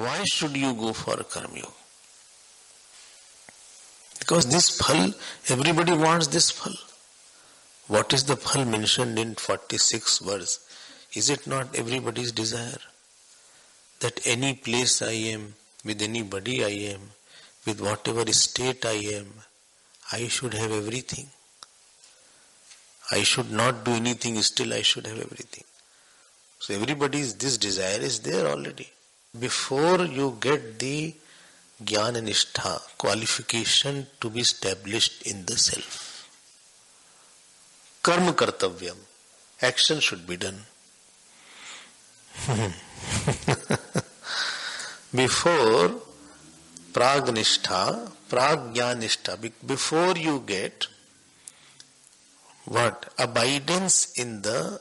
Why should you go for Karma Yoga? Because this phal, everybody wants this phal. What is the phal mentioned in 46 verse? Is it not everybody's desire? That any place I am, with anybody I am, with whatever state I am, I should have everything. I should not do anything, still I should have everything. So everybody's this desire is there already. Before you get the jnana nishtha, qualification to be established in the self. Karma kartavyam, action should be done. Before Pragnishtha, Pragyanishta, before you get what? Abidance in the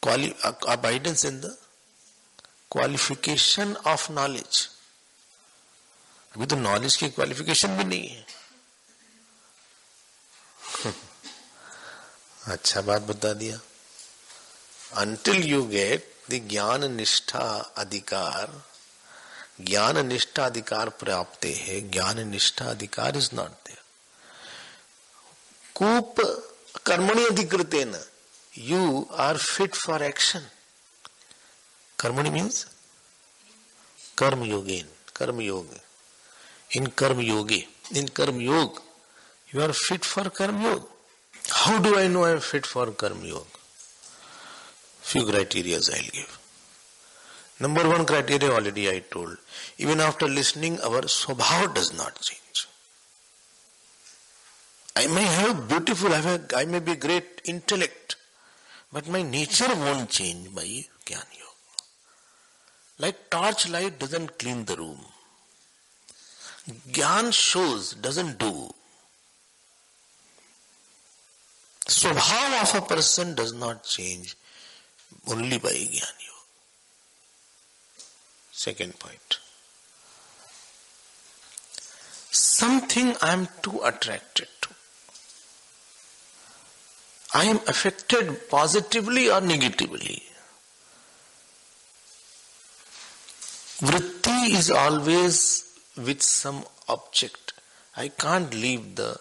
quali, abidance in the qualification of knowledge अभी तो knowledge की qualification भी नहीं है। अच्छा बात बता दिया। अंटिल यू गेट द ज्ञान निष्ठा अधिकार ज्ञान निष्ठा अधिकार प्राप्त है ज्ञान निष्ठा अधिकार इज़ नॉट देयर कूप कर्मणि अधिकृत you are fit for action कर्मणि मीन्स कर्म योगेन कर्म योग इन कर्म योगे इन कर्म योग you are fit for karma yoga how do I know I am fit for karma yoga few criteria I give number one criteria already I told even after listening our स्वभाव does not change I may have beautiful I may be great intellect but my nature won't change my ज्ञान योग Like torchlight doesn't clean the room. Gyan shows, doesn't do. Swabhav of a person does not change only by Gyan Yoga. Second point. Something I am too attracted to. I am affected positively or negatively. Vritti is always with some object. I can't leave the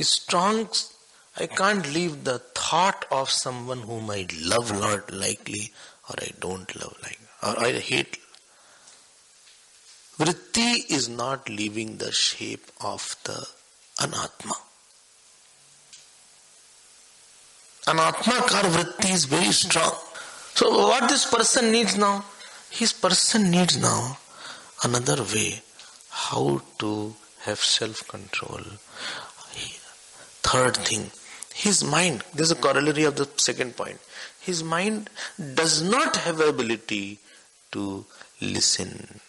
strong, I can't leave the thought of someone whom I love not likely or I don't love like or I hate Vritti is not leaving the shape of the anatma. Anatma kar vritti is very strong. So what this person needs now? His person needs now another way how to have self-control. Third thing, his mind, this is a corollary of the second point. His mind does not have ability to listen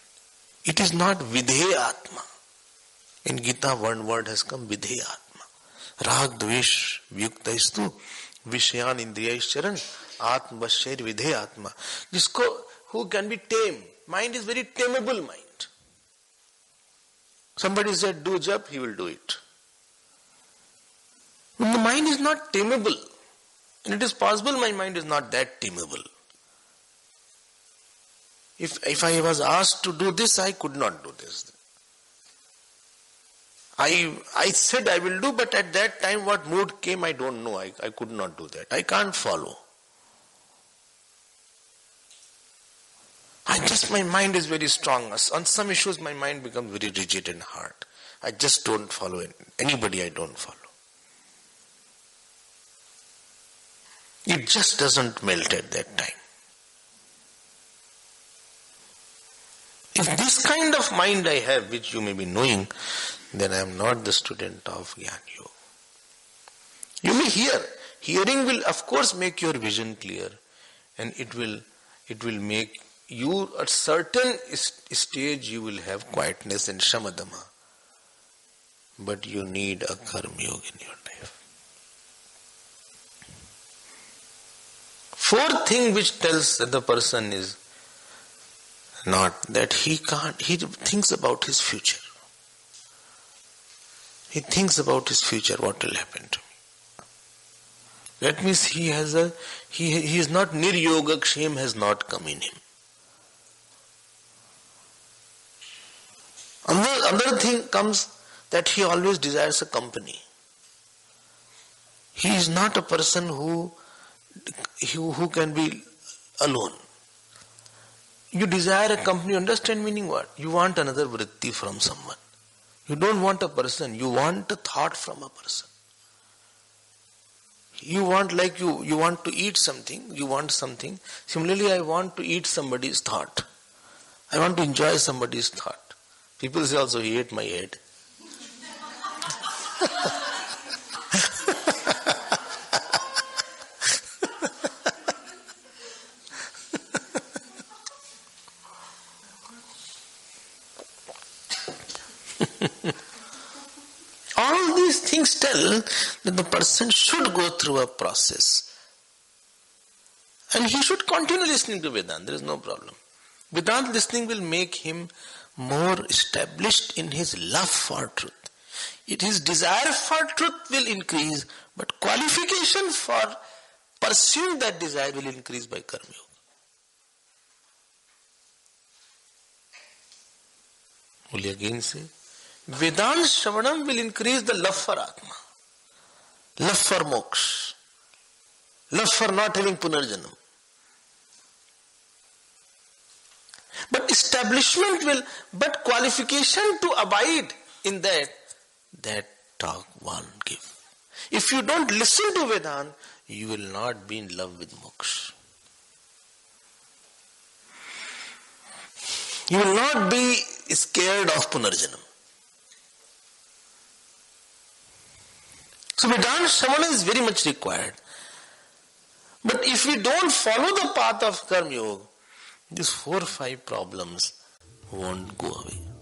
it is not Vidhe Atma. In Gita, one word has come Vidhe Atma. Rag Dvesh Vyuktaistu Vishayan Indriyaischaran Atmavashair Vidhe Atma. Jisko, who can be tame. Mind is very tameable mind. Somebody said, do job, he will do it. When the mind is not tameable, and it is possible my mind is not that tameable. If, if I was asked to do this, I could not do this. I, I said I will do, but at that time what mood came, I don't know. I, I could not do that. I can't follow. I just, my mind is very strong. On some issues, my mind becomes very rigid and hard. I just don't follow anybody I don't follow. It just doesn't melt at that time. If this kind of mind I have, which you may be knowing, then I am not the student of Gyan Yoga. You may hear. Hearing will of course make your vision clear and it will it will make you at certain stage you will have quietness and shamadama. But you need a karma yoga in your life. Fourth thing which tells that the person is not that he can't, he thinks about his future. He thinks about his future, what will happen to me. That means he has a, he, he is not nir yoga, shame has not come in him. Another, another thing comes that he always desires a company. He is not a person who, who, who can be alone. You desire a company, understand meaning what? You want another vritti from someone. You don't want a person, you want a thought from a person. You want like you, you want to eat something, you want something. Similarly, I want to eat somebody's thought. I want to enjoy somebody's thought. People say also, he ate my head. All these things tell that the person should go through a process. And he should continue listening to Vedanta, there is no problem. Vedanta listening will make him more established in his love for truth. It, his desire for truth will increase, but qualification for pursuing that desire will increase by karma yoga. Will again say? Vedanta Shravanam will increase the love for Atma, love for moksha, love for not having punarjanam. But establishment will, but qualification to abide in that, that talk one give. If you don't listen to Vedanta, you will not be in love with moksha. You will not be scared of punarjanam. So Vedanta Shravana is very much required. But if we don't follow the path of Karma Yoga, these four or five problems won't go away.